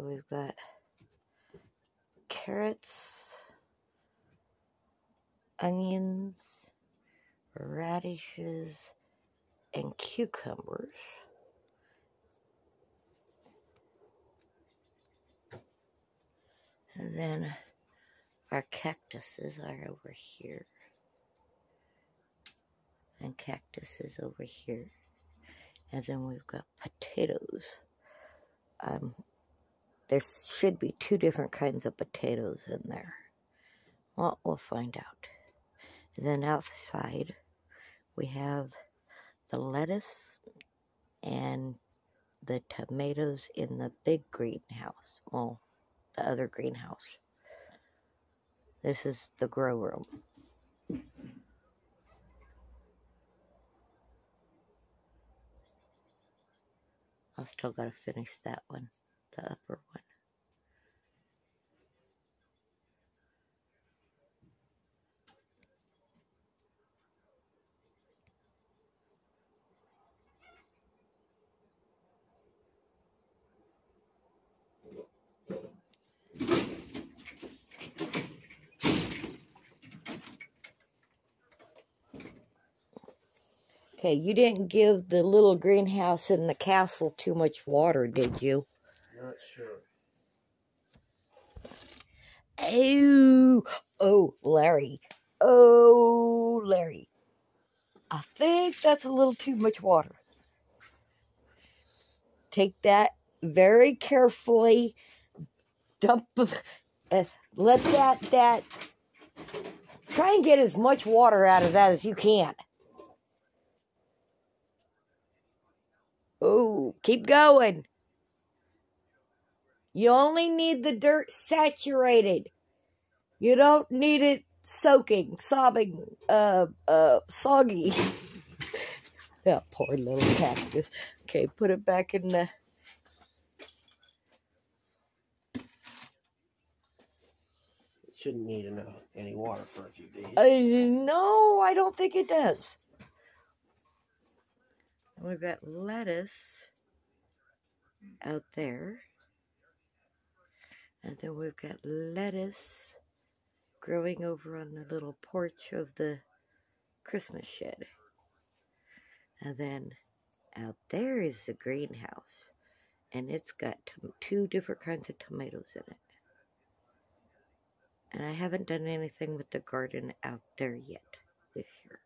So we've got carrots, onions, radishes, and cucumbers. And then our cactuses are over here. And cactuses over here. And then we've got potatoes. Um, there should be two different kinds of potatoes in there. Well, we'll find out. And then outside, we have the lettuce and the tomatoes in the big greenhouse. Well, the other greenhouse. This is the grow room. I still got to finish that one, the upper one. Okay, you didn't give the little greenhouse in the castle too much water, did you? Not sure. Oh, oh, Larry. Oh, Larry. I think that's a little too much water. Take that very carefully. Dump, uh, let that, that, try and get as much water out of that as you can. Oh, keep going. You only need the dirt saturated. You don't need it soaking, sobbing, uh, uh, soggy. that poor little cactus. Okay, put it back in the. It shouldn't need enough, any water for a few days. Uh, no, I don't think it does. And we've got lettuce out there. And then we've got lettuce growing over on the little porch of the Christmas shed. And then out there is the greenhouse. And it's got two different kinds of tomatoes in it. And I haven't done anything with the garden out there yet this year.